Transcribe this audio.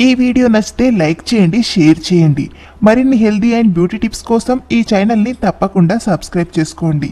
ఈ వీడియో నచ్చితే లైక్ చేయండి షేర్ చేయండి. మరిన్ని హెల్దీ అండ్ బ్యూటీ టిప్స్ కోసం ఈ ఛానల్ని తప్పకుండా సబ్స్క్రైబ్ చేసుకోండి.